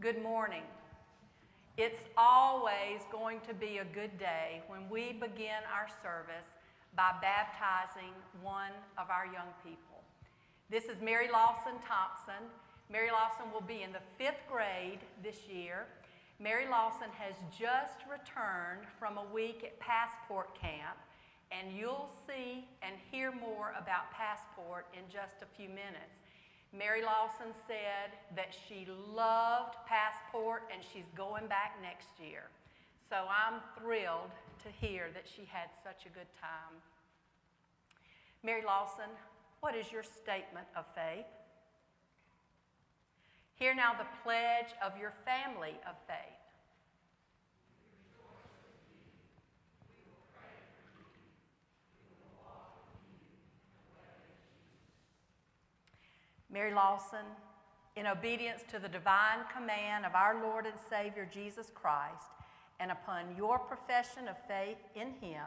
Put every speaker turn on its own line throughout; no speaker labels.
Good morning. It's always going to be a good day when we begin our service by baptizing one of our young people. This is Mary Lawson Thompson. Mary Lawson will be in the fifth grade this year. Mary Lawson has just returned from a week at Passport Camp, and you'll see and hear more about Passport in just a few minutes. Mary Lawson said that she loved Passport and she's going back next year. So I'm thrilled to hear that she had such a good time. Mary Lawson, what is your statement of faith? Hear now the pledge of your family of faith. Mary Lawson, in obedience to the divine command of our Lord and Savior Jesus Christ, and upon your profession of faith in Him,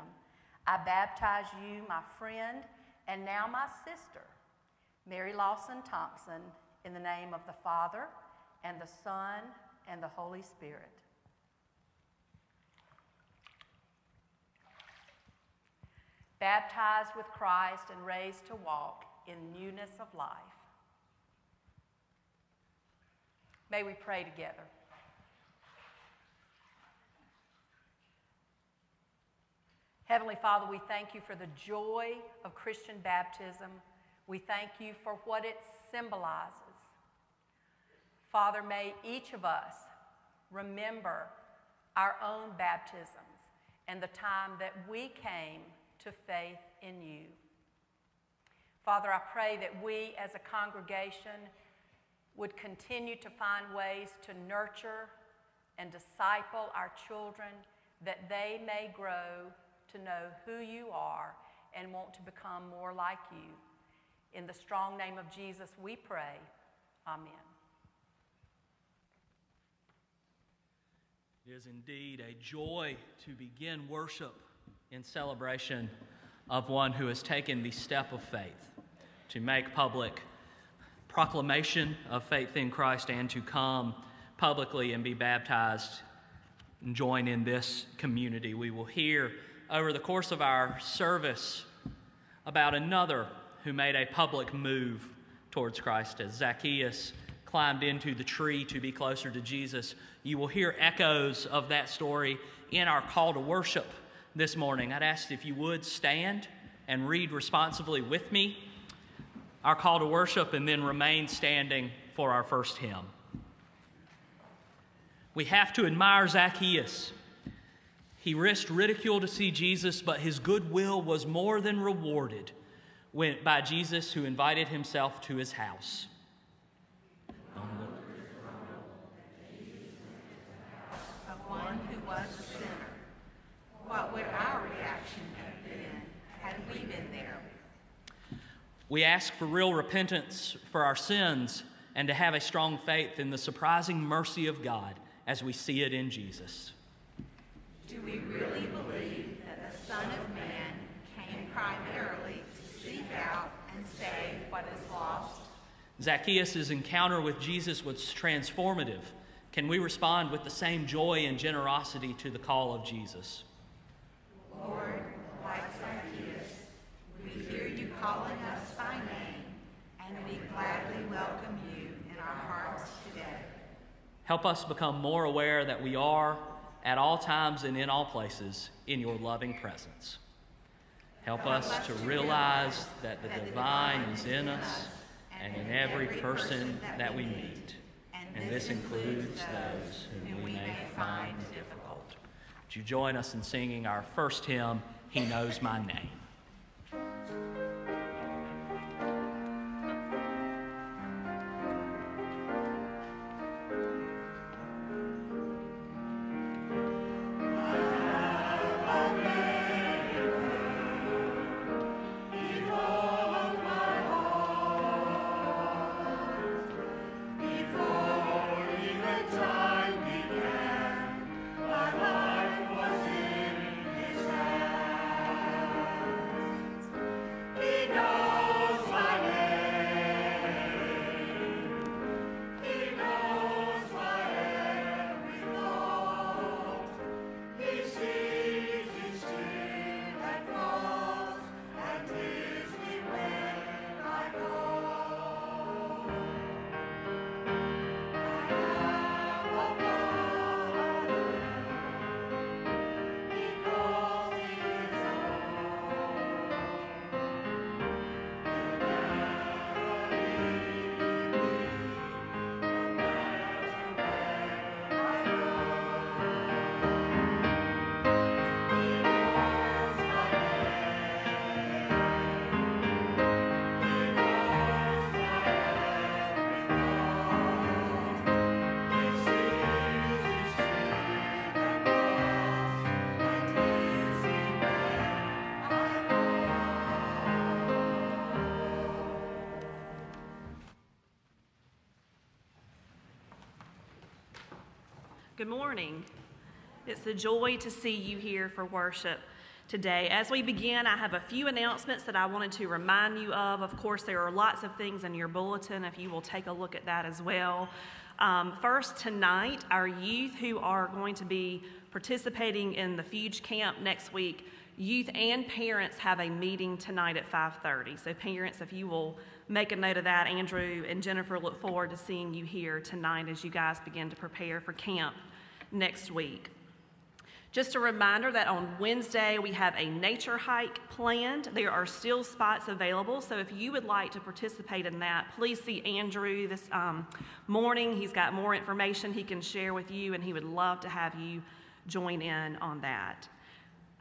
I baptize you, my friend, and now my sister, Mary Lawson Thompson, in the name of the Father, and the Son, and the Holy Spirit. Baptized with Christ and raised to walk in newness of life. May we pray together. Heavenly Father, we thank you for the joy of Christian baptism. We thank you for what it symbolizes. Father, may each of us remember our own baptisms and the time that we came to faith in you. Father, I pray that we as a congregation would continue to find ways to nurture and disciple our children that they may grow to know who you are and want to become more like you. In the strong name of Jesus, we pray. Amen.
It is indeed a joy to begin worship in celebration of one who has taken the step of faith to make public proclamation of faith in Christ and to come publicly and be baptized and join in this community. We will hear over the course of our service about another who made a public move towards Christ as Zacchaeus climbed into the tree to be closer to Jesus. You will hear echoes of that story in our call to worship this morning. I'd ask if you would stand and read responsively with me our call to worship and then remain standing for our first hymn. We have to admire Zacchaeus. He risked ridicule to see Jesus, but his goodwill was more than rewarded when, by Jesus, who invited himself to his house.
Of one who was a sinner. What would our reaction have been had we been there?
We ask for real repentance for our sins and to have a strong faith in the surprising mercy of God as we see it in Jesus.
Do we really believe that the Son of Man came primarily to seek out and save what is lost?
Zacchaeus' encounter with Jesus was transformative. Can we respond with the same joy and generosity to the call of Jesus?
Lord, like Zacchaeus, we hear you calling us by name, and we gladly welcome you in our hearts today.
Help us become more aware that we are, at all times and in all places, in your loving presence. Help us to realize that the divine is in us and in every person that we meet. And this includes those whom we may find difficult. Would you join us in singing our first hymn, He Knows My Name?
Good morning. It's a joy to see you here for worship today. As we begin, I have a few announcements that I wanted to remind you of. Of course, there are lots of things in your bulletin if you will take a look at that as well. Um, first, tonight, our youth who are going to be participating in the Fuge Camp next week, youth and parents have a meeting tonight at 5.30. So parents, if you will make a note of that, Andrew and Jennifer look forward to seeing you here tonight as you guys begin to prepare for camp next week. Just a reminder that on Wednesday we have a nature hike planned. There are still spots available, so if you would like to participate in that, please see Andrew this um, morning. He's got more information he can share with you, and he would love to have you join in on that.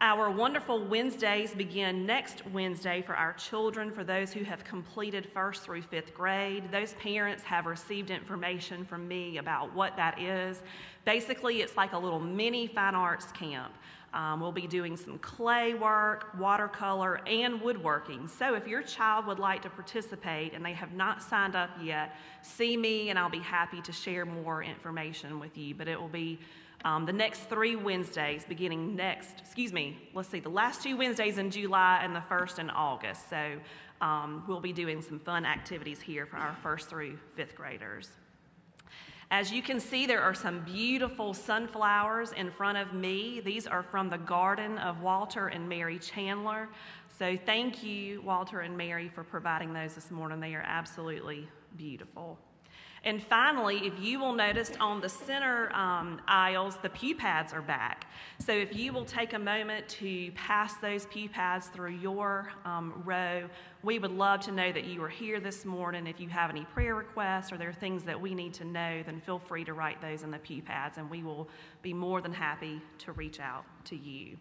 Our wonderful Wednesdays begin next Wednesday for our children, for those who have completed first through fifth grade. Those parents have received information from me about what that is. Basically, it's like a little mini fine arts camp. Um, we'll be doing some clay work, watercolor, and woodworking. So if your child would like to participate and they have not signed up yet, see me and I'll be happy to share more information with you. But it will be um, the next three Wednesdays, beginning next, excuse me, let's see, the last two Wednesdays in July and the first in August. So um, we'll be doing some fun activities here for our first through fifth graders. As you can see, there are some beautiful sunflowers in front of me. These are from the garden of Walter and Mary Chandler. So thank you, Walter and Mary, for providing those this morning. They are absolutely beautiful. And finally, if you will notice on the center um, aisles, the pew pads are back. So if you will take a moment to pass those pew pads through your um, row, we would love to know that you are here this morning. If you have any prayer requests or there are things that we need to know, then feel free to write those in the pew pads, and we will be more than happy to reach out to you.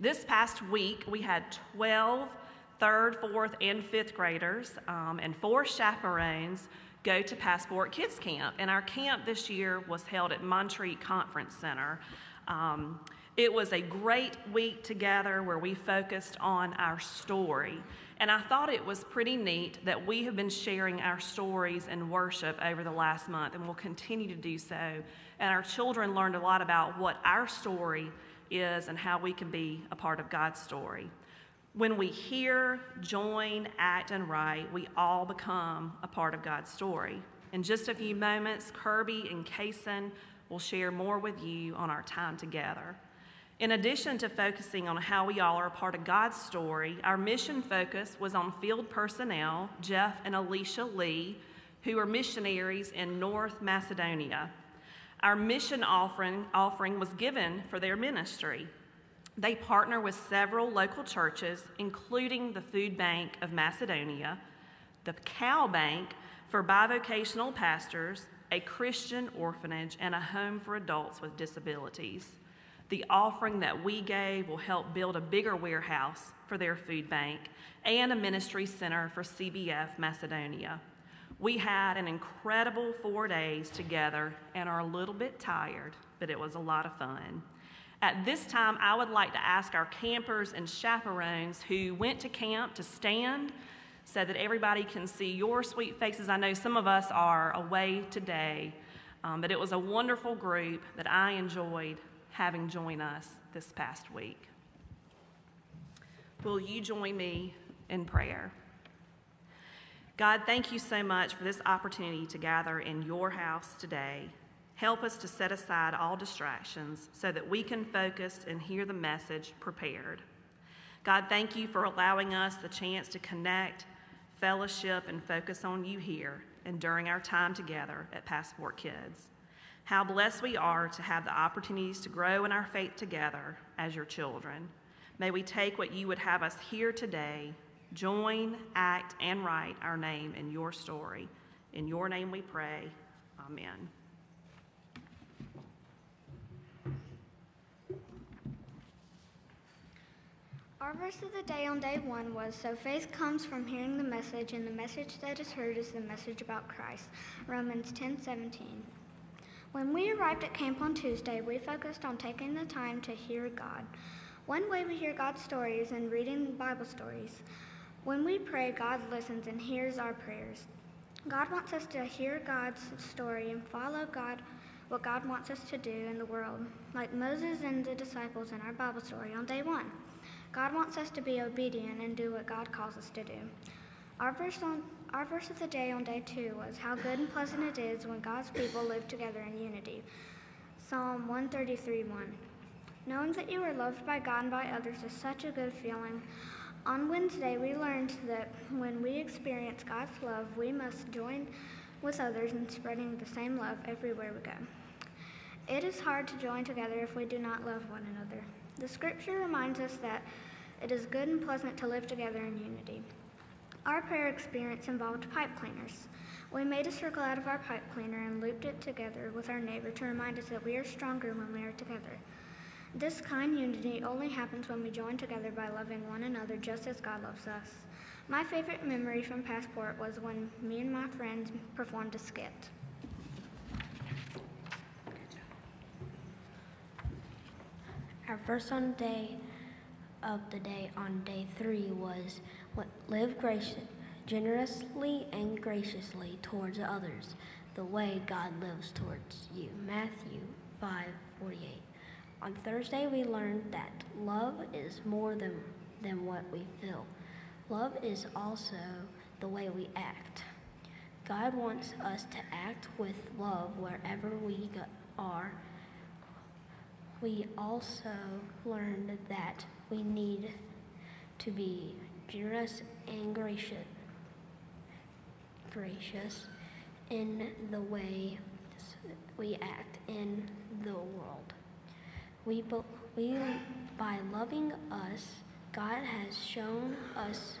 This past week, we had 12 third, fourth, and fifth graders um, and four chaperones go to Passport Kids Camp. And our camp this year was held at Montreat Conference Center. Um, it was a great week together where we focused on our story. And I thought it was pretty neat that we have been sharing our stories in worship over the last month and will continue to do so. And our children learned a lot about what our story is and how we can be a part of God's story. When we hear, join, act, and write, we all become a part of God's story. In just a few moments, Kirby and Kason will share more with you on our time together. In addition to focusing on how we all are a part of God's story, our mission focus was on field personnel, Jeff and Alicia Lee, who are missionaries in North Macedonia. Our mission offering, offering was given for their ministry. They partner with several local churches, including the Food Bank of Macedonia, the Cow Bank for bivocational pastors, a Christian orphanage, and a home for adults with disabilities. The offering that we gave will help build a bigger warehouse for their food bank and a ministry center for CBF Macedonia. We had an incredible four days together and are a little bit tired, but it was a lot of fun. At this time, I would like to ask our campers and chaperones who went to camp to stand so that everybody can see your sweet faces. I know some of us are away today, um, but it was a wonderful group that I enjoyed having join us this past week. Will you join me in prayer? God, thank you so much for this opportunity to gather in your house today. Help us to set aside all distractions so that we can focus and hear the message prepared. God, thank you for allowing us the chance to connect, fellowship, and focus on you here and during our time together at Passport Kids. How blessed we are to have the opportunities to grow in our faith together as your children. May we take what you would have us hear today, join, act, and write our name in your story. In your name we pray. Amen.
Our verse of the day on day one was So faith comes from hearing the message, and the message that is heard is the message about Christ. Romans 10 17. When we arrived at camp on Tuesday, we focused on taking the time to hear God. One way we hear God's story is in reading Bible stories. When we pray, God listens and hears our prayers. God wants us to hear God's story and follow God what God wants us to do in the world, like Moses and the disciples in our Bible story on day one. God wants us to be obedient and do what God calls us to do. Our verse, on, our verse of the day on day two was How good and pleasant it is when God's people live together in unity. Psalm 133 1. Knowing that you are loved by God and by others is such a good feeling. On Wednesday, we learned that when we experience God's love, we must join with others in spreading the same love everywhere we go. It is hard to join together if we do not love one another. The scripture reminds us that it is good and pleasant to live together in unity. Our prayer experience involved pipe cleaners. We made a circle out of our pipe cleaner and looped it together with our neighbor to remind us that we are stronger when we are together. This kind unity only happens when we join together by loving one another just as God loves us. My favorite memory from Passport was when me and my friends performed a skit.
Our first on day of the day on day three was live gracious, generously and graciously towards others, the way God lives towards you. Matthew 5:48. On Thursday we learned that love is more than than what we feel. Love is also the way we act. God wants us to act with love wherever we are. We also learned that we need to be generous and gracious, gracious in the way we act in the world. We, we by loving us God has shown us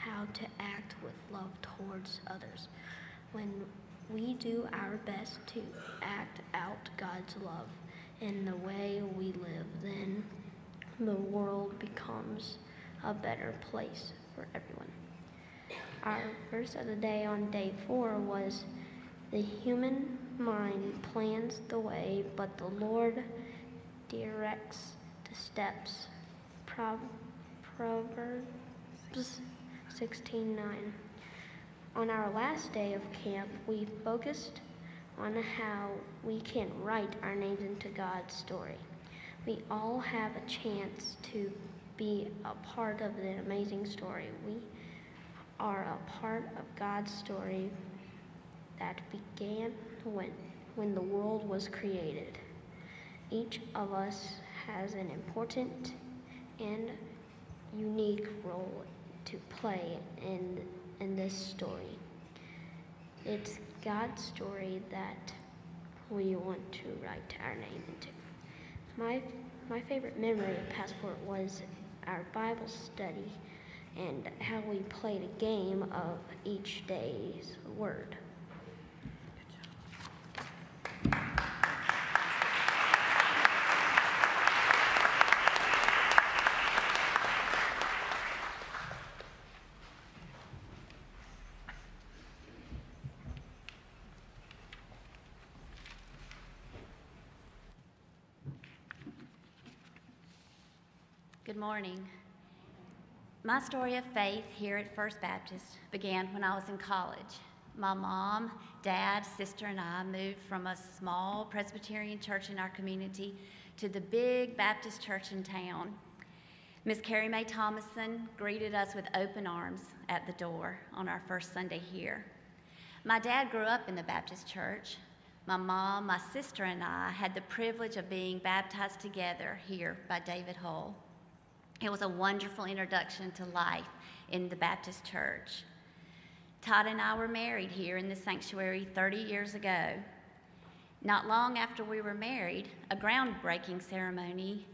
how to act with love towards others. When we do our best to act out God's love in the way we live, then the world becomes a better place for everyone. Our verse of the day on day four was The human mind plans the way, but the Lord directs the steps. Proverbs 16:9. On our last day of camp, we focused on how we can write our names into God's story. We all have a chance to be a part of the amazing story. We are a part of God's story that began when, when the world was created. Each of us has an important and unique role to play in, in this story. It's God's story that we want to write our name into. My, my favorite memory of Passport was our Bible study and how we played a game of each day's word.
Good morning. My story of faith here at First Baptist began when I was in college. My mom, dad, sister, and I moved from a small Presbyterian church in our community to the big Baptist church in town. Miss Carrie Mae Thomason greeted us with open arms at the door on our first Sunday here. My dad grew up in the Baptist church. My mom, my sister, and I had the privilege of being baptized together here by David Hull. It was a wonderful introduction to life in the Baptist church. Todd and I were married here in the sanctuary 30 years ago. Not long after we were married, a groundbreaking ceremony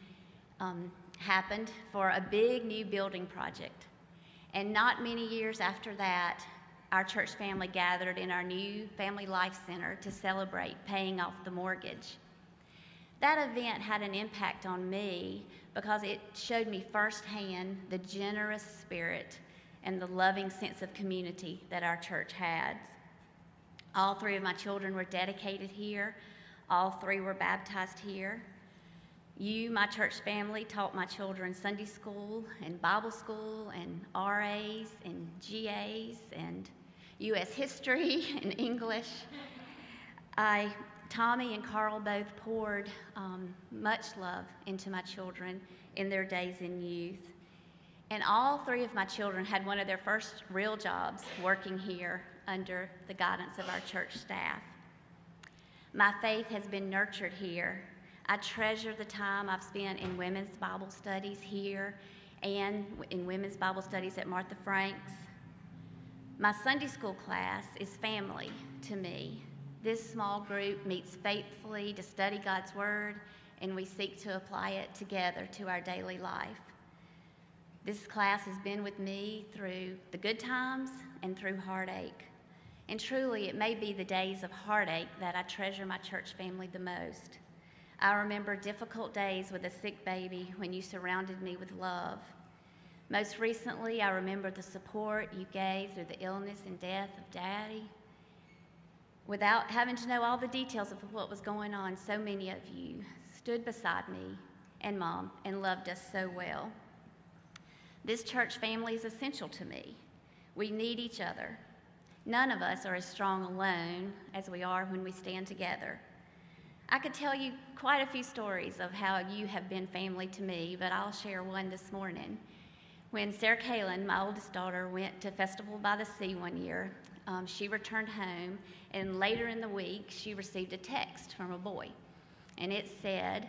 um, happened for a big new building project. And not many years after that, our church family gathered in our new Family Life Center to celebrate paying off the mortgage. That event had an impact on me because it showed me firsthand the generous spirit and the loving sense of community that our church had. All three of my children were dedicated here, all three were baptized here. You, my church family, taught my children Sunday school and Bible school and RAs and GAs and U.S. history and English. I Tommy and Carl both poured um, much love into my children in their days in youth. And all three of my children had one of their first real jobs working here under the guidance of our church staff. My faith has been nurtured here. I treasure the time I've spent in women's Bible studies here and in women's Bible studies at Martha Franks. My Sunday school class is family to me. This small group meets faithfully to study God's Word, and we seek to apply it together to our daily life. This class has been with me through the good times and through heartache. And truly, it may be the days of heartache that I treasure my church family the most. I remember difficult days with a sick baby when you surrounded me with love. Most recently, I remember the support you gave through the illness and death of Daddy. Without having to know all the details of what was going on, so many of you stood beside me and Mom and loved us so well. This church family is essential to me. We need each other. None of us are as strong alone as we are when we stand together. I could tell you quite a few stories of how you have been family to me, but I'll share one this morning. When Sarah Kalin, my oldest daughter, went to Festival by the Sea one year, um, she returned home, and later in the week, she received a text from a boy. And it said,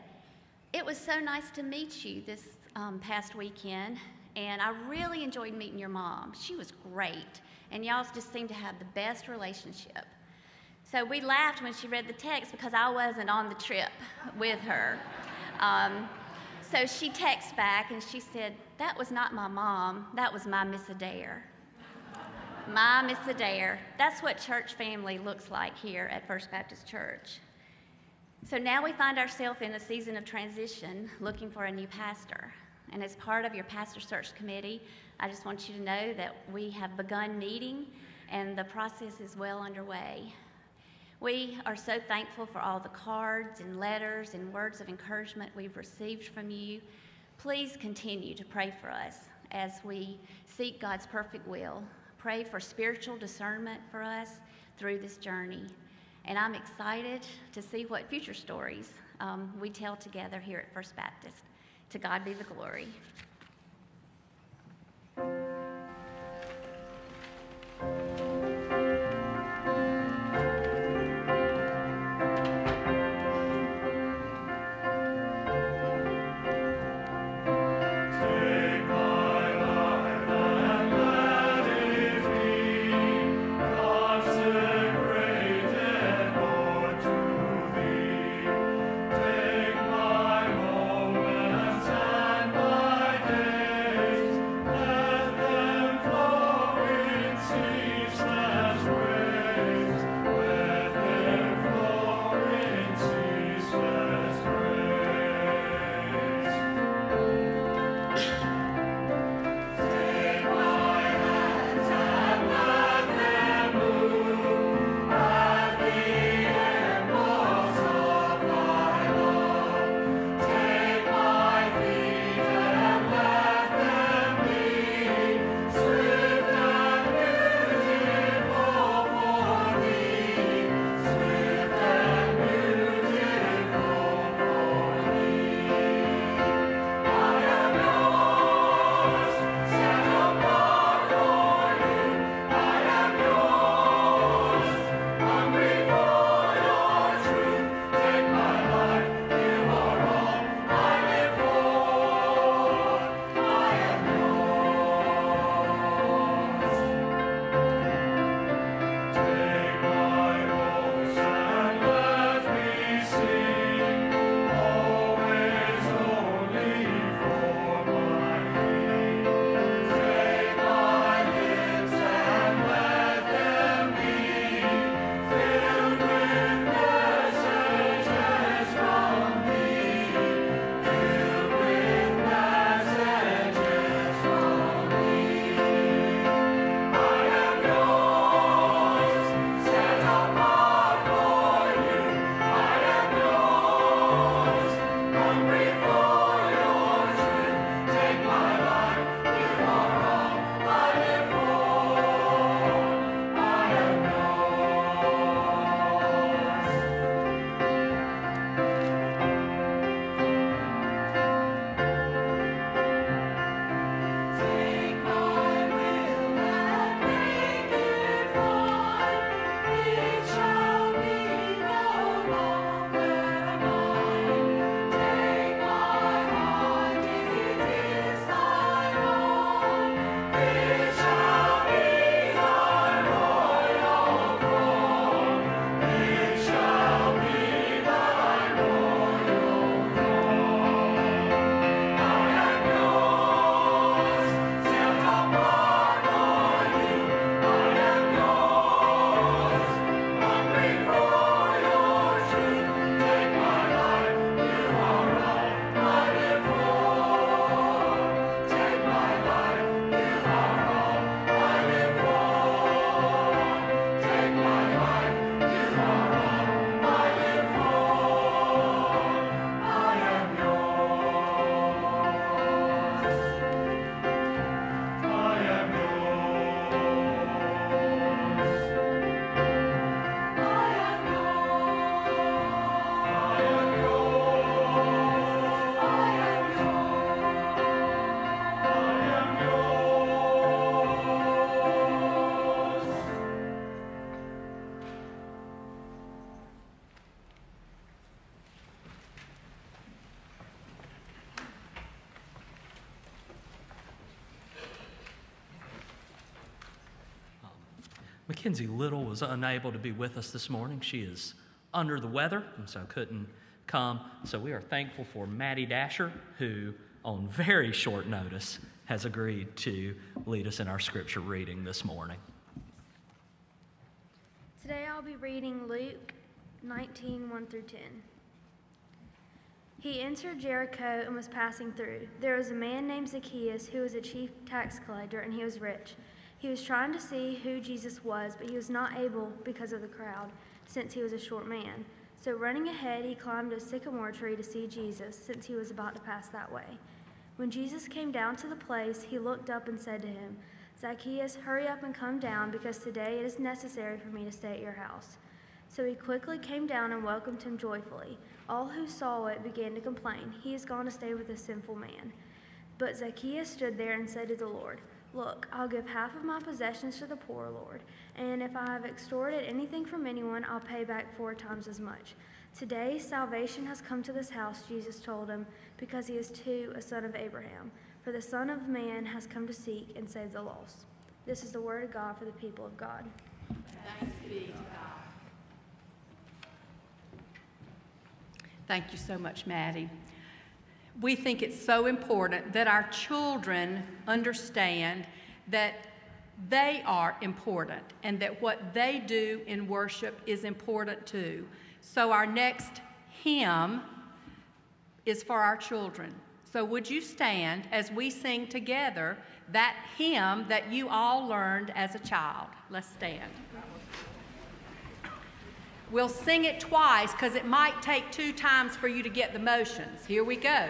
It was so nice to meet you this um, past weekend, and I really enjoyed meeting your mom. She was great and y'all just seem to have the best relationship. So we laughed when she read the text because I wasn't on the trip with her. Um, so she texted back and she said, That was not my mom, that was my Miss Adair. My Miss Adair. That's what church family looks like here at First Baptist Church. So now we find ourselves in a season of transition looking for a new pastor. And as part of your pastor search committee, I just want you to know that we have begun meeting and the process is well underway. We are so thankful for all the cards and letters and words of encouragement we've received from you. Please continue to pray for us as we seek God's perfect will pray for spiritual discernment for us through this journey. And I'm excited to see what future stories um, we tell together here at First Baptist. To God be the glory.
Mackenzie Little was unable to be with us this morning. She is under the weather and so couldn't come. So we are thankful for Maddie Dasher, who on very short notice has agreed to lead us in our scripture reading this morning.
Today I'll be reading Luke 19 1 through 10. He entered Jericho and was passing through. There was a man named Zacchaeus who was a chief tax collector, and he was rich. He was trying to see who Jesus was, but he was not able because of the crowd, since he was a short man. So, running ahead, he climbed a sycamore tree to see Jesus, since he was about to pass that way. When Jesus came down to the place, he looked up and said to him, Zacchaeus, hurry up and come down, because today it is necessary for me to stay at your house. So he quickly came down and welcomed him joyfully. All who saw it began to complain, He has gone to stay with a sinful man. But Zacchaeus stood there and said to the Lord, Look, I'll give half of my possessions to the poor, Lord, and if I have extorted anything from anyone, I'll pay back four times as much. Today, salvation has come to this house, Jesus told him, because he is too a son of Abraham. For the Son of Man has come to seek and save the lost. This is the word of God for the people of God.
Thanks be to God. Thank you so much, Maddie. We think it's so important that our children understand that they are important and that what they do in worship is important too. So, our next hymn is for our children. So, would you stand as we sing together that hymn that you all learned as a child? Let's stand. We'll sing it twice because it might take two times for you to get the motions. Here we go.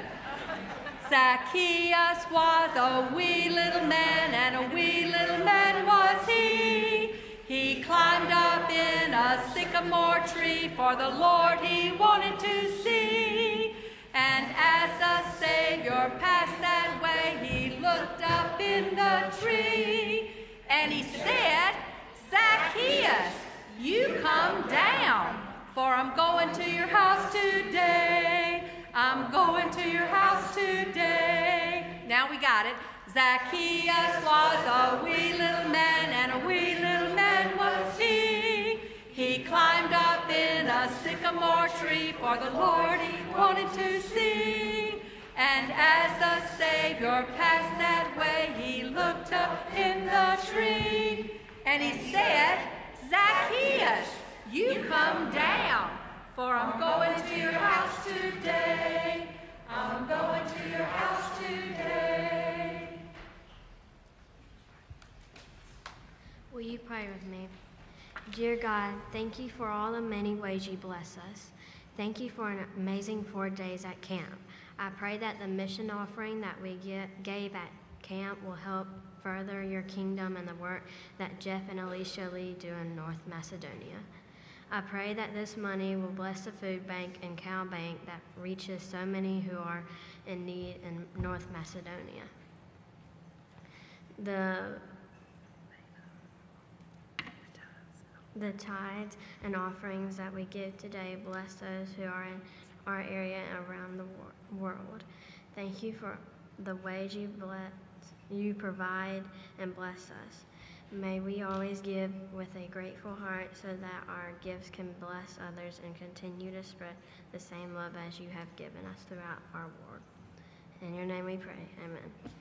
Zacchaeus was a wee little man, and a wee little man was he. He climbed up in a sycamore tree, for the Lord he wanted to see. And as the Savior passed that way, he looked up in the tree, and he said, Zacchaeus, you come down, for I'm going to your house today. I'm going to your house today. Now we got it. Zacchaeus was a wee little man, and a wee little man was he. He climbed up in a sycamore tree, for the Lord he wanted to see. And as the Savior passed that way, he looked up in the tree, and he said, Zacchaeus, you come down, for I'm going to your house today. I'm going to your house today.
Will you pray with me? Dear God, thank you for all the many ways you bless us. Thank you for an amazing four days at camp. I pray that the mission offering that we get, gave at camp will help further your kingdom and the work that Jeff and Alicia Lee do in North Macedonia. I pray that this money will bless the food bank and cow bank that reaches so many who are in need in North Macedonia. The the tithes and offerings that we give today bless those who are in our area and around the wor- world. Thank you for the ways you bless, you provide and bless us. May we always give with a grateful heart so that our gifts can bless others and continue to spread the same love as you have given us throughout our world. In your name we pray. Amen.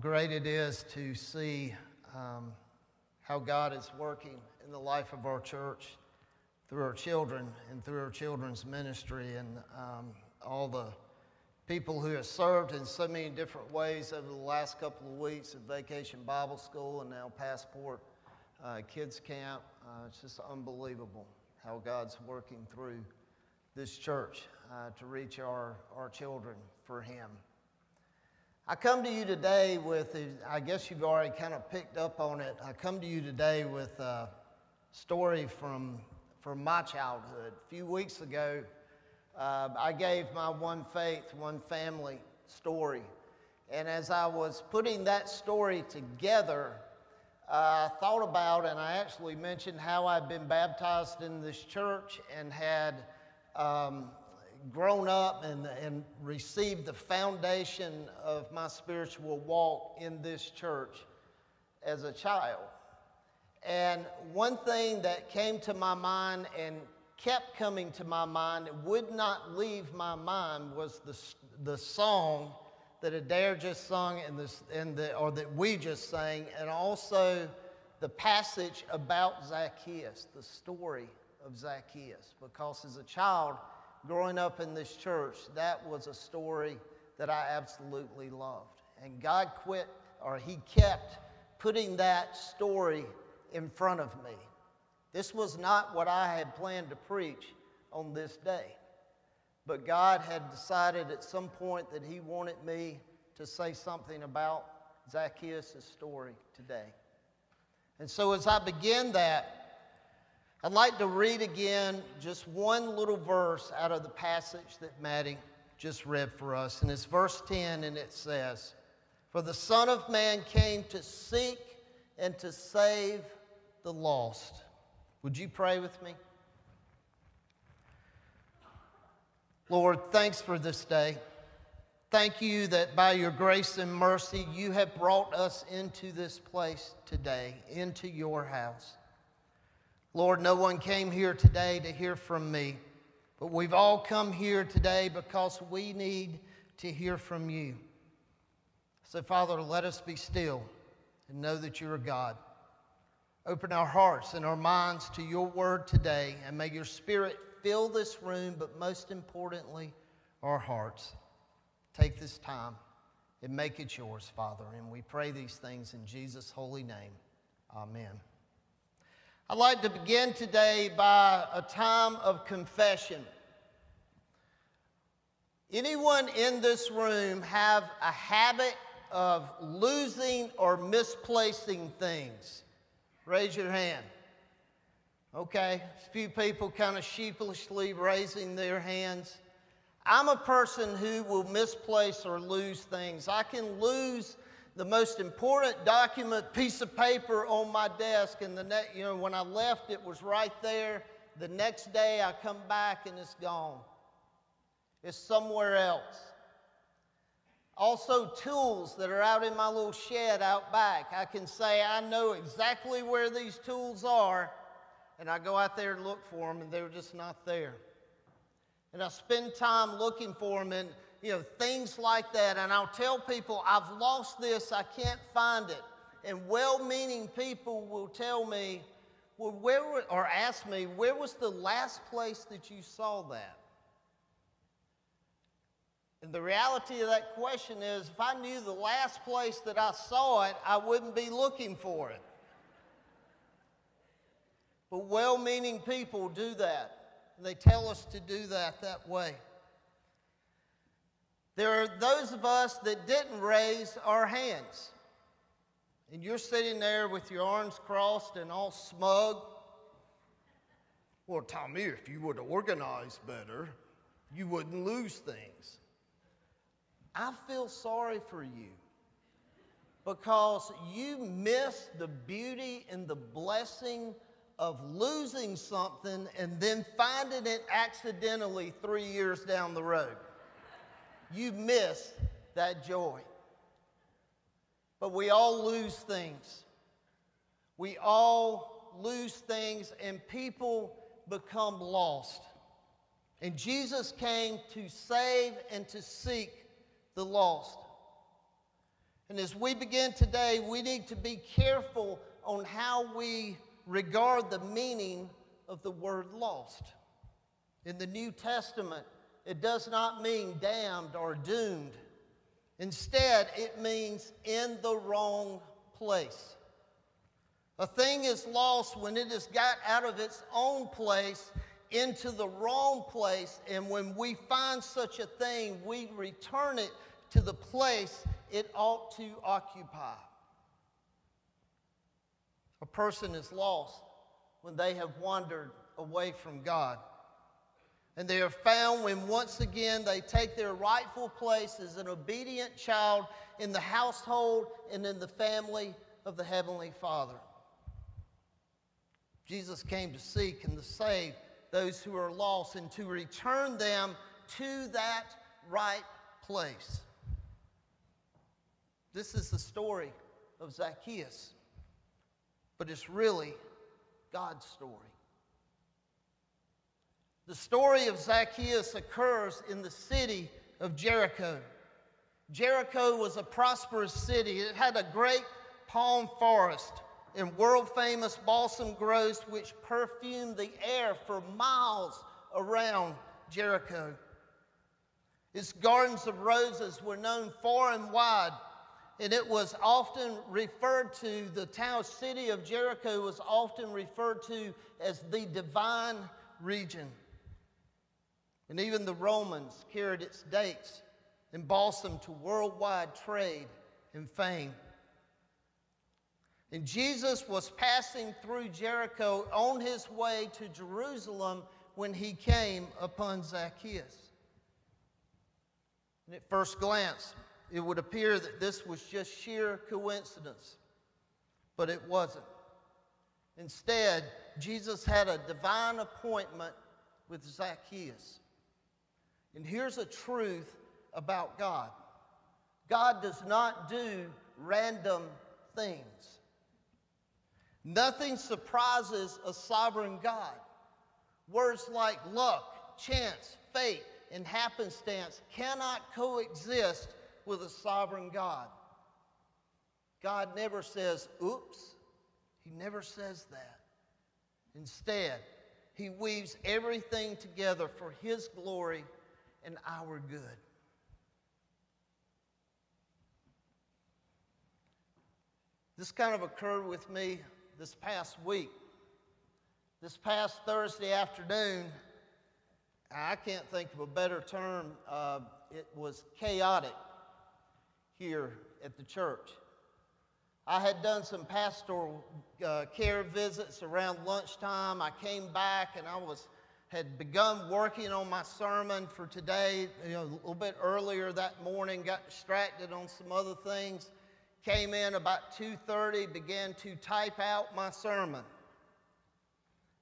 Great
it is to see um, how God is working in the life of our church through our children and through our children's ministry and um, all the people who have served in so many different ways over the last couple of weeks at Vacation Bible School and now Passport uh, Kids Camp. Uh, it's just unbelievable how God's working through this church uh, to reach our, our children for Him. I come to you today with, I guess you've already kind of picked up on it. I come to you today with a story from, from my childhood. A few weeks ago, uh, I gave my one faith, one family story. And as I was putting that story together, uh, I thought about and I actually mentioned how I'd been baptized in this church and had um, grown up and, and received the foundation of my spiritual walk in this church as a child. And one thing that came to my mind and kept coming to my mind, and would not leave my mind, was the, the song that Adair just sung and this, and the, or that we just sang, and also the passage about Zacchaeus, the story of Zacchaeus. Because as a child growing up in this church, that was a story that I absolutely loved. And God quit, or He kept putting that story in front of me. This was not what I had planned to preach on this day. But God had decided at some point that He wanted me to say something about Zacchaeus' story today. And so as I begin that, I'd like to read again just one little verse out of the passage that Maddie just read for us. And it's verse 10, and it says, For the Son of Man came to seek and to save the lost. Would you pray with me? Lord, thanks for this day. Thank you that by your grace and mercy, you have brought us into this place today, into your house. Lord, no one came here today to hear from me, but we've all come here today because we need to hear from you. So, Father, let us be still and know that you are God. Open our hearts and our minds to your word today, and may your spirit fill this room, but most importantly, our hearts. Take this time and make it yours, Father. And we pray these things in Jesus' holy name. Amen. I'd like to begin today by a time of confession. Anyone in this room have a habit of losing or misplacing things? Raise your hand. Okay, a few people kind of sheepishly raising their hands. I'm a person who will misplace or lose things. I can lose the most important document, piece of paper on my desk, and the you know when I left, it was right there. The next day, I come back and it's gone. It's somewhere else. Also, tools that are out in my little shed out back. I can say I know exactly where these tools are, and I go out there and look for them, and they're just not there. And I spend time looking for them, and you know, things like that. And I'll tell people, I've lost this, I can't find it. And well meaning people will tell me, well, where, or ask me, where was the last place that you saw that? And the reality of that question is if I knew the last place that I saw it, I wouldn't be looking for it. But well meaning people do that. They tell us to do that that way. There are those of us that didn't raise our hands. And you're sitting there with your arms crossed and all smug. Well, Tommy, if you would organize better, you wouldn't lose things. I feel sorry for you because you miss the beauty and the blessing of losing something and then finding it accidentally three years down the road. You miss that joy. But we all lose things. We all lose things, and people become lost. And Jesus came to save and to seek the lost. And as we begin today, we need to be careful on how we regard the meaning of the word lost. In the New Testament, it does not mean damned or doomed. Instead, it means in the wrong place. A thing is lost when it has got out of its own place into the wrong place, and when we find such a thing, we return it to the place it ought to occupy. A person is lost when they have wandered away from God. And they are found when once again they take their rightful place as an obedient child in the household and in the family of the Heavenly Father. Jesus came to seek and to save those who are lost and to return them to that right place. This is the story of Zacchaeus but it's really God's story. The story of Zacchaeus occurs in the city of Jericho. Jericho was a prosperous city. It had a great palm forest and world famous balsam groves which perfumed the air for miles around Jericho. Its gardens of roses were known far and wide and it was often referred to, the town city of Jericho was often referred to as the divine region. And even the Romans carried its dates and balsam to worldwide trade and fame. And Jesus was passing through Jericho on his way to Jerusalem when he came upon Zacchaeus. And at first glance, it would appear that this was just sheer coincidence, but it wasn't. Instead, Jesus had a divine appointment with Zacchaeus. And here's a truth about God God does not do random things. Nothing surprises a sovereign God. Words like luck, chance, fate, and happenstance cannot coexist with a sovereign God. God never says, oops. He never says that. Instead, He weaves everything together for His glory and our good. This kind of occurred with me this past week. This past Thursday afternoon, I can't think of a better term, uh, it was chaotic here at the church. I had done some pastoral uh, care visits around lunchtime. I came back and I was had begun working on my sermon for today, you know, a little bit earlier that morning, got distracted on some other things, came in about 2:30, began to type out my sermon.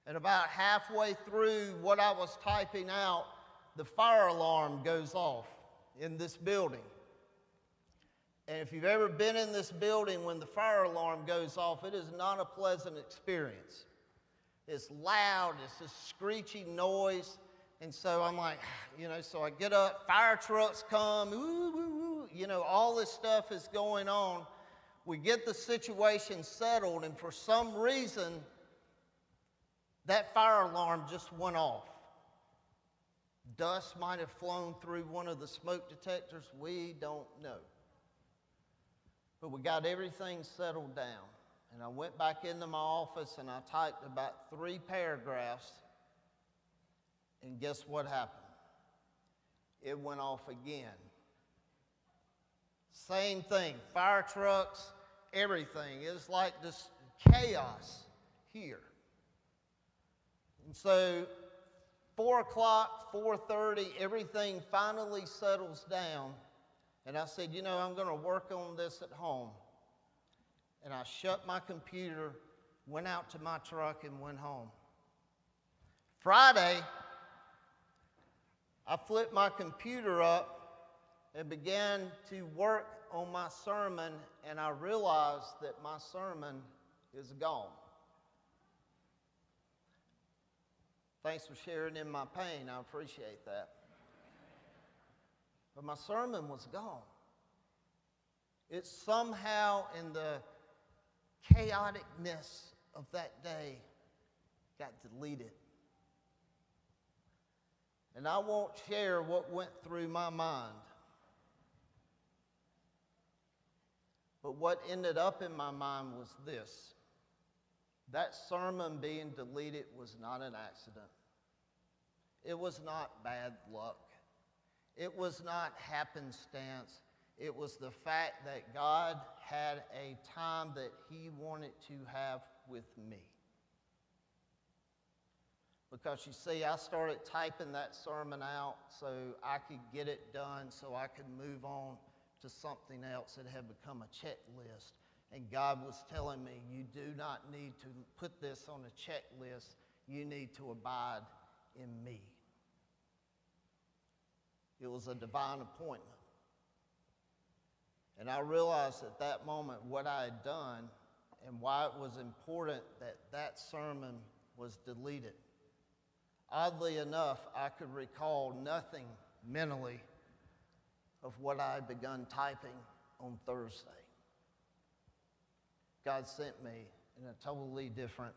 And about halfway through what I was typing out, the fire alarm goes off in this building. And if you've ever been in this building when the fire alarm goes off, it is not a pleasant experience. It's loud, it's a screeching noise. And so I'm like, you know, so I get up, fire trucks come, ooh, ooh, ooh, you know, all this stuff is going on. We get the situation settled, and for some reason, that fire alarm just went off. Dust might have flown through one of the smoke detectors, we don't know. But we got everything settled down. And I went back into my office and I typed about three paragraphs. And guess what happened? It went off again. Same thing, fire trucks, everything. It's like this chaos here. And so, four o'clock, four thirty, everything finally settles down. And I said, you know, I'm going to work on this at home and I shut my computer, went out to my truck, and went home. Friday, I flipped my computer up and began to work on my sermon, and I realized that my sermon is gone. Thanks for sharing in my pain. I appreciate that. But my sermon was gone. It somehow, in the chaoticness of that day got deleted. And I won't share what went through my mind. But what ended up in my mind was this that sermon being deleted was not an accident, it was not bad luck, it was not happenstance. It was the fact that God had a time that He wanted to have with me. Because you see, I started typing that sermon out so I could get it done, so I could move on to something else that had become a checklist. And God was telling me, You do not need to put this on a checklist, you need to abide in me. It was a divine appointment. And I realized at that moment what I had done and why it was important that that sermon was deleted. Oddly enough, I could recall nothing mentally of what I had begun typing on Thursday. God sent me in a totally different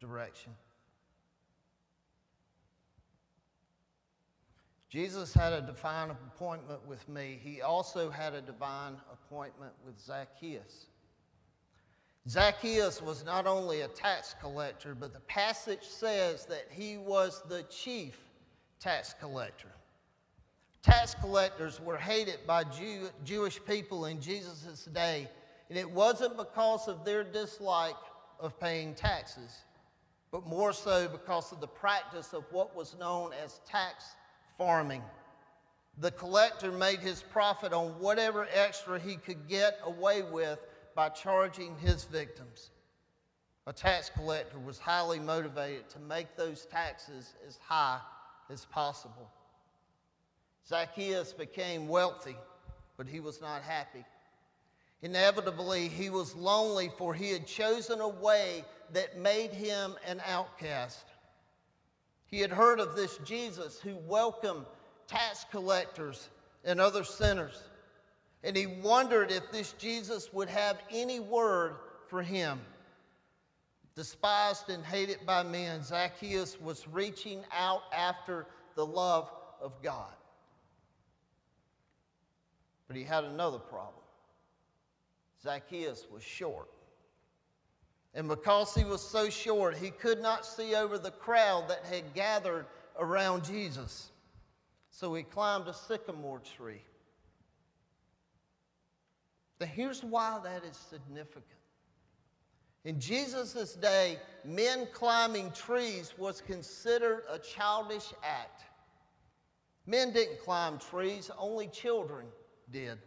direction. Jesus had a divine appointment with me. He also had a divine appointment with Zacchaeus. Zacchaeus was not only a tax collector, but the passage says that he was the chief tax collector. Tax collectors were hated by Jew, Jewish people in Jesus' day, and it wasn't because of their dislike of paying taxes, but more so because of the practice of what was known as tax farming. The collector made his profit on whatever extra he could get away with by charging his victims. A tax collector was highly motivated to make those taxes as high as possible. Zacchaeus became wealthy, but he was not happy. Inevitably, he was lonely, for he had chosen a way that made him an outcast. He had heard of this Jesus who welcomed tax collectors and other sinners. And he wondered if this Jesus would have any word for him. Despised and hated by men, Zacchaeus was reaching out after the love of God. But he had another problem. Zacchaeus was short. And because he was so short, he could not see over the crowd that had gathered around Jesus. So he climbed a sycamore tree. Now, here's why that is significant. In Jesus' day, men climbing trees was considered a childish act. Men didn't climb trees, only children did.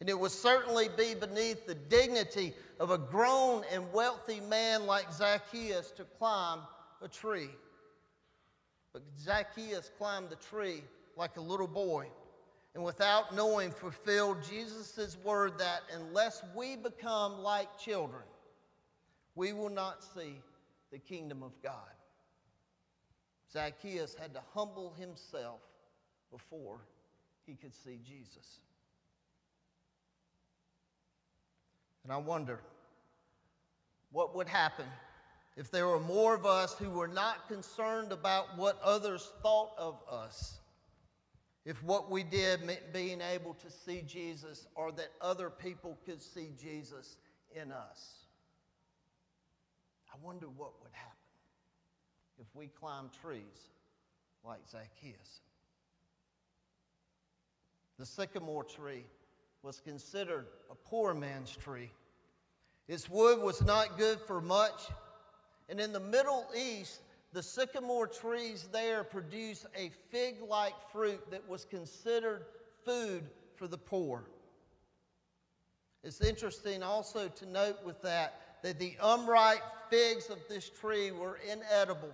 And it would certainly be beneath the dignity of a grown and wealthy man like Zacchaeus to climb a tree. But Zacchaeus climbed the tree like a little boy and without knowing fulfilled Jesus' word that unless we become like children, we will not see the kingdom of God. Zacchaeus had to humble himself before he could see Jesus. And I wonder what would happen if there were more of us who were not concerned about what others thought of us. If what we did meant being able to see Jesus or that other people could see Jesus in us. I wonder what would happen if we climbed trees like Zacchaeus. The sycamore tree was considered a poor man's tree. Its wood was not good for much. And in the Middle East, the sycamore trees there produced a fig like fruit that was considered food for the poor. It's interesting also to note with that that the unripe figs of this tree were inedible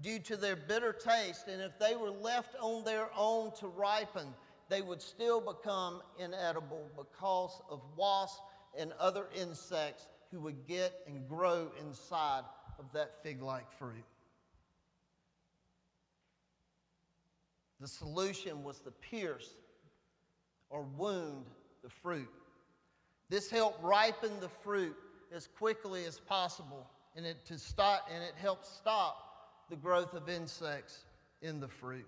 due to their bitter taste, and if they were left on their own to ripen, they would still become inedible because of wasps and other insects who would get and grow inside of that fig like fruit. The solution was to pierce or wound the fruit. This helped ripen the fruit as quickly as possible and it to stop and it helped stop the growth of insects in the fruit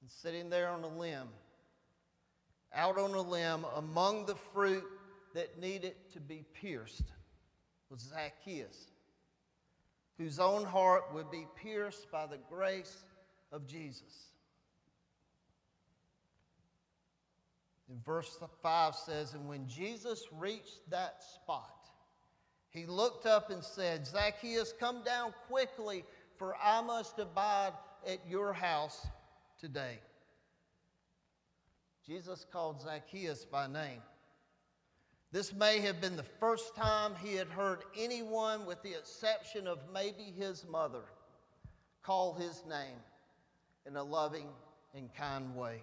and sitting there on a limb, out on a limb among the fruit that needed to be pierced was Zacchaeus, whose own heart would be pierced by the grace of Jesus. In verse 5 says, And when Jesus reached that spot, he looked up and said, Zacchaeus, come down quickly, for I must abide at your house today. Jesus called Zacchaeus by name. This may have been the first time he had heard anyone, with the exception of maybe his mother, call his name in a loving and kind way.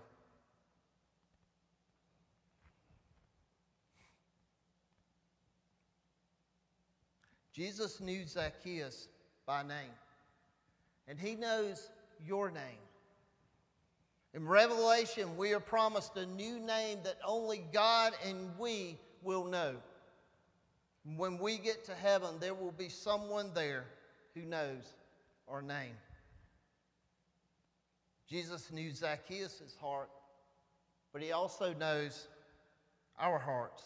Jesus knew Zacchaeus by name, and he knows your name. In Revelation, we are promised a new name that only God and we will know. When we get to heaven, there will be someone there who knows our name. Jesus knew Zacchaeus' heart, but he also knows our hearts.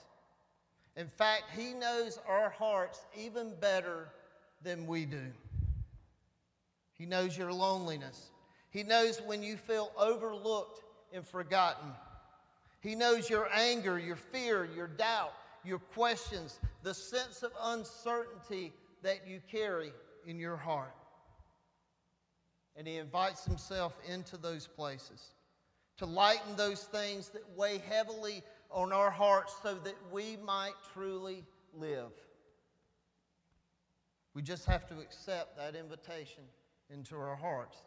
In fact, he knows our hearts even better than we do. He knows your loneliness. He knows when you feel overlooked and forgotten. He knows your anger, your fear, your doubt, your questions, the sense of uncertainty that you carry in your heart. And He invites Himself into those places to lighten those things that weigh heavily on our hearts so that we might truly live. We just have to accept that invitation into our hearts,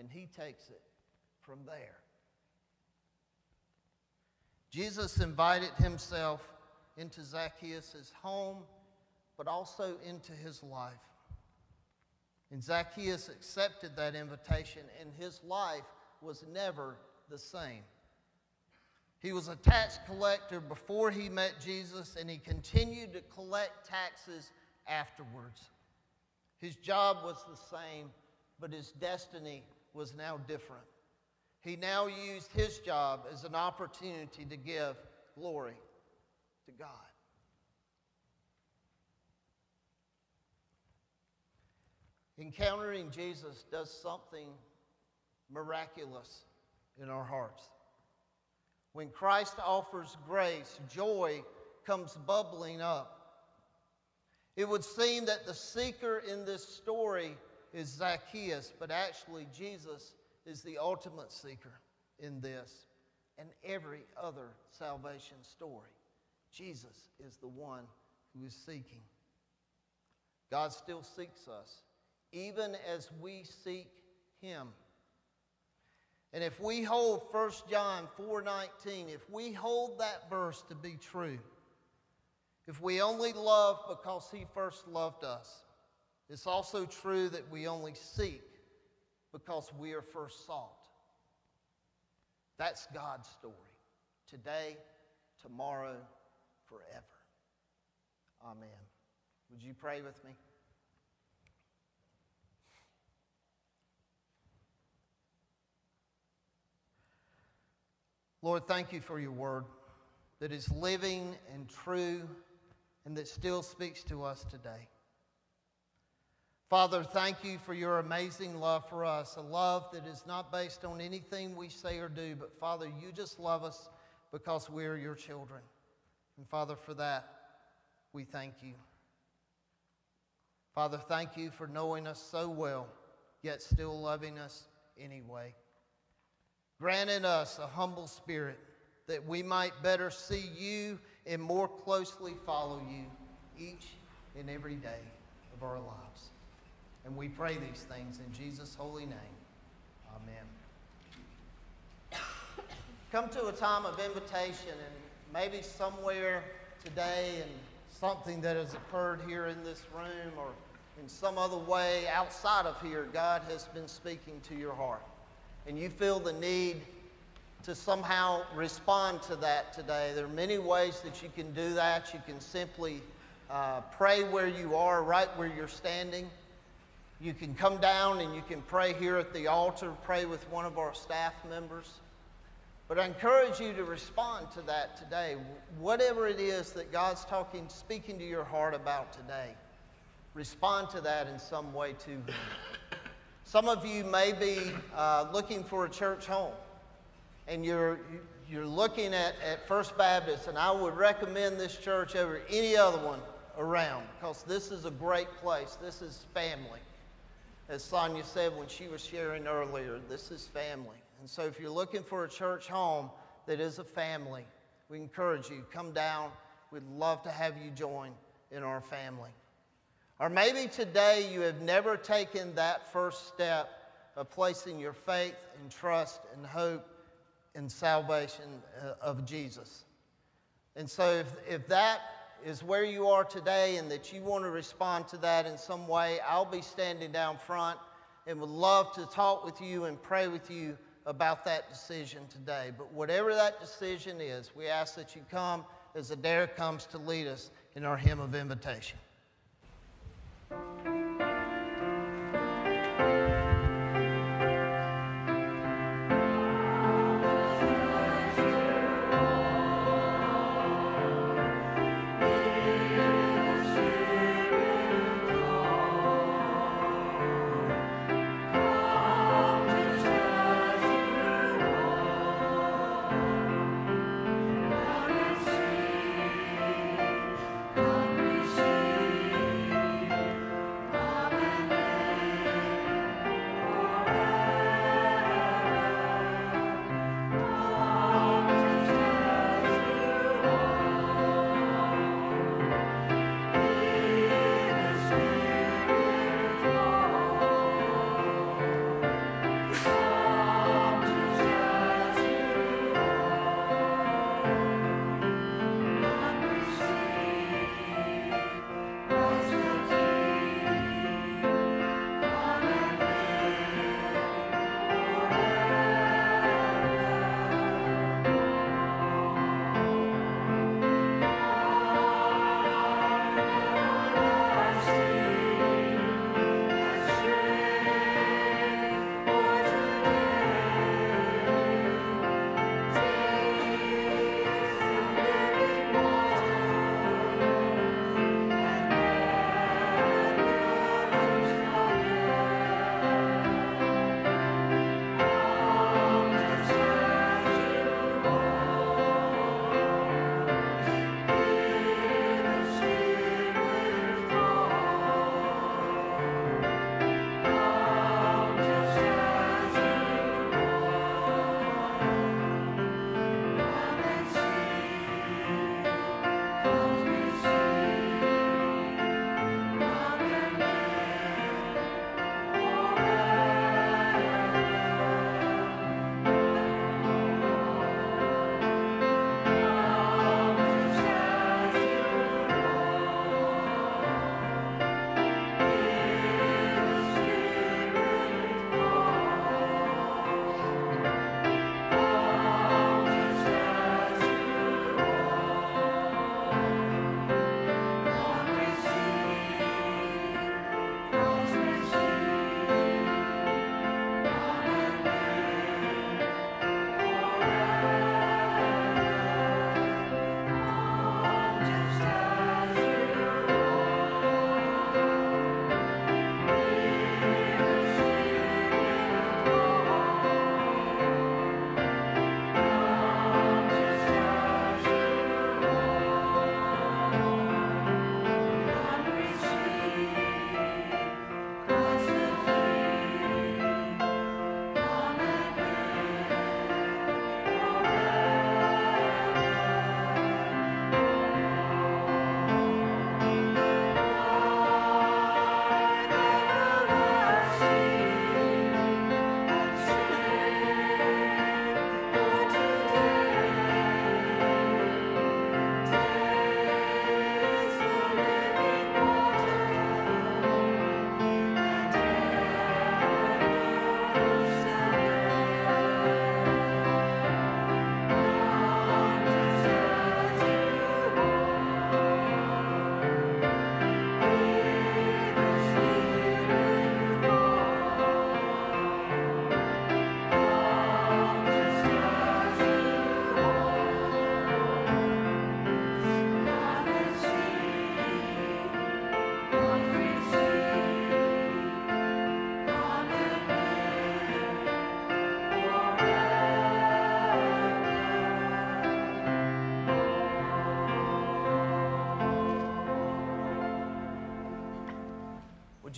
and He takes it from there. Jesus invited Himself into Zacchaeus' home, but also into his life. And Zacchaeus accepted that invitation, and his life was never the same. He was a tax collector before he met Jesus, and he continued to collect taxes afterwards. His job was the same, but his destiny was now different. He now used his job as an opportunity to give glory to God. Encountering Jesus does something miraculous in our hearts. When Christ offers grace, joy comes bubbling up. It would seem that the seeker in this story is Zacchaeus, but actually, Jesus is the ultimate seeker in this and every other salvation story. Jesus is the one who is seeking. God still seeks us, even as we seek Him. And if we hold 1 John 4:19, if we hold that verse to be true, if we only love because he first loved us, it's also true that we only seek because we are first sought. That's God's story. Today, tomorrow, forever. Amen. Would you pray with me? Lord, thank you for your word that is living and true and that still speaks to us today. Father, thank you for your amazing love for us, a love that is not based on anything we say or do, but Father, you just love us because we're your children. And Father, for that, we thank you. Father, thank you for knowing us so well, yet still loving us anyway. Granting us a humble spirit that we might better see you and more closely follow you each and every day of our lives. And we pray these things in Jesus' holy name. Amen. Come to a time of invitation and maybe somewhere today and something that has occurred here in this room or in some other way outside of here, God has been speaking to your heart. And you feel the need to somehow respond to that today. There are many ways that you can do that. You can simply uh, pray where you are, right where you're standing. You can come down and you can pray here at the altar, pray with one of our staff members. But I encourage you to respond to that today. Whatever it is that God's talking, speaking to your heart about today, respond to that in some way to Him. Some of you may be uh, looking for a church home, and you're, you're looking at, at First Baptist, and I would recommend this church over any other one around because this is a great place. This is family. As Sonia said when she was sharing earlier, this is family. And so if you're looking for a church home that is a family, we encourage you, come down. We'd love to have you join in our family. Or maybe today you have never taken that first step of placing your faith and trust and hope in salvation uh, of Jesus. And so if, if that is where you are today and that you want to respond to that in some way, I'll be standing down front and would love to talk with you and pray with you about that decision today. But whatever that decision is, we ask that you come as Adair comes to lead us in our hymn of invitation.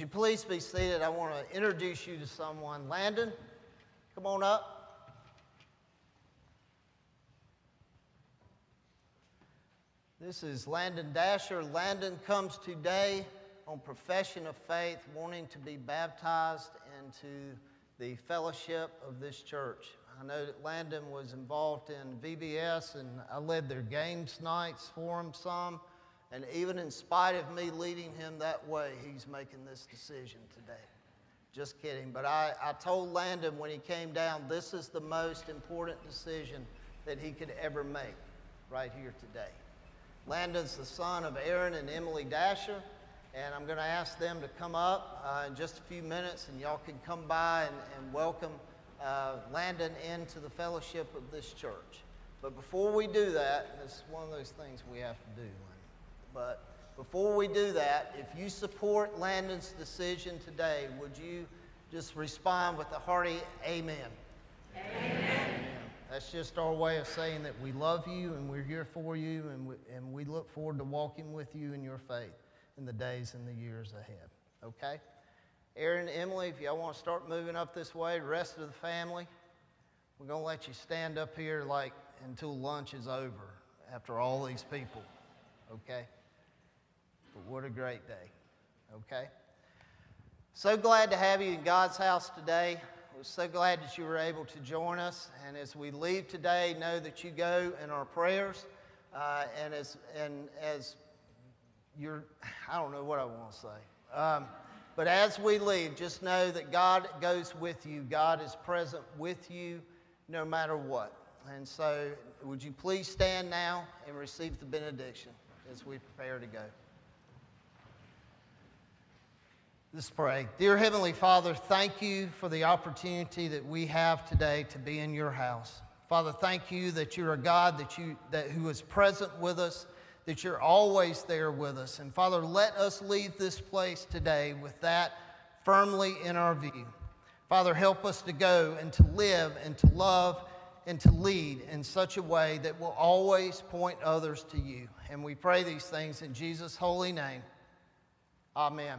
You please be seated? I want to introduce you to someone. Landon, come on up. This is Landon Dasher. Landon comes today on profession of faith, wanting to be baptized into the fellowship of this church. I know that Landon was involved in VBS, and I led their games nights for him some. And even in spite of me leading him that way, he's making this decision today. Just kidding. But I, I told Landon when he came down, this is the most important decision that he could ever make right here today. Landon's the son of Aaron and Emily Dasher, and I'm going to ask them to come up uh, in just a few minutes, and y'all can come by and, and welcome uh, Landon into the fellowship of this church. But before we do that, is one of those things we have to do. But before we do that, if you support Landon's decision today, would you just respond with a hearty amen? Amen. amen. That's just our way of saying that we love you and we're here for you and we, and we look forward to walking with you in your faith in the days and the years ahead. Okay? Aaron, Emily, if y'all want to start moving up this way, the rest of the family, we're going to let you stand up here like until lunch is over after all these people. Okay? But what a great day. Okay? So glad to have you in God's house today. We're so glad that you were able to join us. And as we leave today, know that you go in our prayers. Uh, and as and as you're, I don't know what I want to say. Um, but as we leave, just know that God goes with you. God is present with you no matter what. And so, would you please stand now and receive the benediction as we prepare to go? Let's pray. Dear Heavenly Father, thank you for the opportunity that we have today to be in your house. Father, thank you that you're a God that you, that, who is present with us, that you're always there with us. And Father, let us leave this place today with that firmly in our view. Father, help us to go and to live and to love and to lead in such a way that will always point others to you. And we pray these things in Jesus' holy name. Amen.